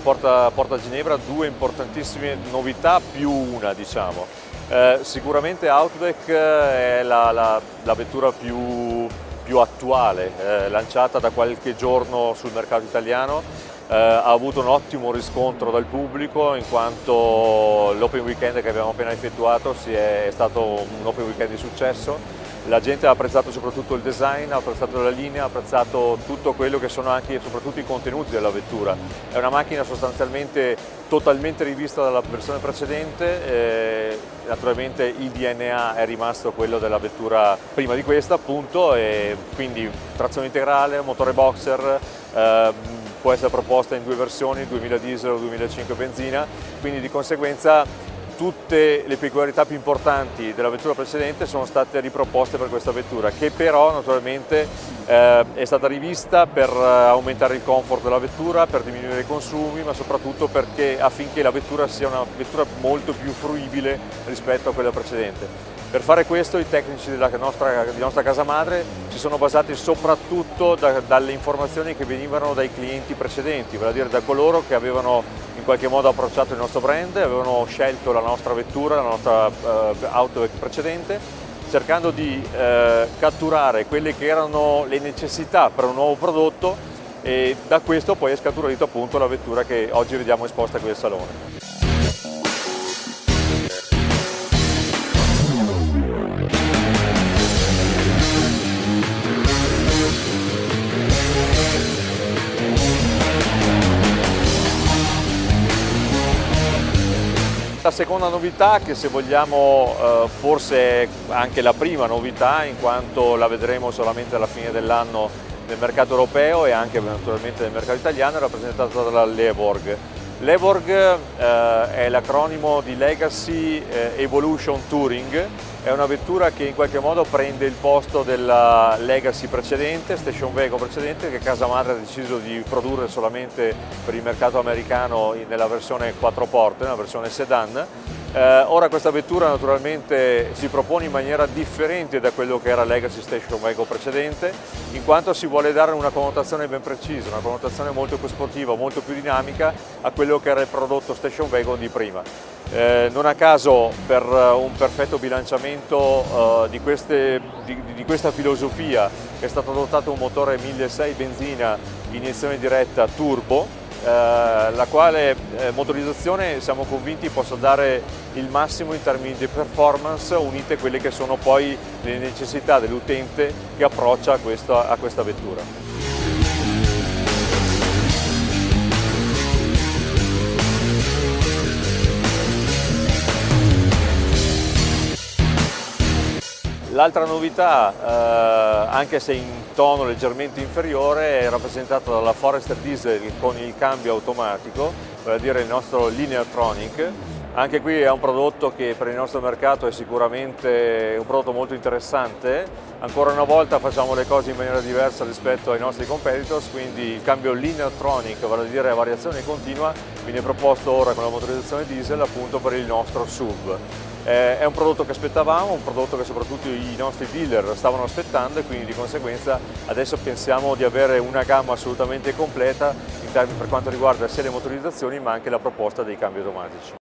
porta, porta Ginevra due importantissime novità più una diciamo. Eh, sicuramente Outback è la, la, la vettura più, più attuale, eh, lanciata da qualche giorno sul mercato italiano, eh, ha avuto un ottimo riscontro dal pubblico in quanto l'open weekend che abbiamo appena effettuato è, è stato un open weekend di successo la gente ha apprezzato soprattutto il design, ha apprezzato la linea, ha apprezzato tutto quello che sono anche e soprattutto i contenuti della vettura. È una macchina sostanzialmente totalmente rivista dalla versione precedente, eh, naturalmente il DNA è rimasto quello della vettura prima di questa appunto e quindi trazione integrale, motore boxer, eh, può essere proposta in due versioni, 2000 diesel o 2005 benzina, quindi di conseguenza tutte le peculiarità più importanti della vettura precedente sono state riproposte per questa vettura che però naturalmente eh, è stata rivista per eh, aumentare il comfort della vettura, per diminuire i consumi ma soprattutto perché, affinché la vettura sia una vettura molto più fruibile rispetto a quella precedente. Per fare questo i tecnici della nostra, di nostra casa madre si sono basati soprattutto da, dalle informazioni che venivano dai clienti precedenti, vale a dire da coloro che avevano in qualche modo approcciato il nostro brand, avevano scelto la nostra vettura, la nostra uh, auto precedente, cercando di uh, catturare quelle che erano le necessità per un nuovo prodotto e da questo poi è scaturito appunto la vettura che oggi vediamo esposta qui al salone. Seconda novità, che se vogliamo eh, forse anche la prima novità, in quanto la vedremo solamente alla fine dell'anno nel mercato europeo e anche naturalmente nel mercato italiano, è rappresentata dalla Leborg. Leborg eh, è l'acronimo di Legacy eh, Evolution Touring, è una vettura che in qualche modo prende il posto della Legacy precedente, Station Wagon precedente, che casa madre ha deciso di produrre solamente per il mercato americano nella versione 4 porte, nella versione sedan, eh, ora questa vettura naturalmente si propone in maniera differente da quello che era Legacy Station Wagon precedente, in quanto si vuole dare una connotazione ben precisa, una connotazione molto più sportiva, molto più dinamica a quello che era il prodotto Station Wagon di prima. Eh, non a caso per un perfetto bilanciamento eh, di, queste, di, di, questa filosofia è stato adottato un motore 1600 benzina iniezione diretta turbo eh, la quale eh, motorizzazione siamo convinti possa dare il massimo in termini di performance unite a quelle che sono poi le necessità dell'utente che approccia a questa, a questa vettura. L'altra novità, eh, anche se in tono leggermente inferiore, è rappresentata dalla Forester Diesel con il cambio automatico, vale a dire il nostro Lineartronic. Anche qui è un prodotto che per il nostro mercato è sicuramente un prodotto molto interessante. Ancora una volta facciamo le cose in maniera diversa rispetto ai nostri competitors, quindi il cambio Lineartronic, vale a dire a variazione continua, viene proposto ora con la motorizzazione diesel appunto per il nostro SUV. Eh, è un prodotto che aspettavamo, un prodotto che soprattutto i nostri dealer stavano aspettando e quindi di conseguenza adesso pensiamo di avere una gamma assolutamente completa in termini per quanto riguarda sia le motorizzazioni ma anche la proposta dei cambi automatici.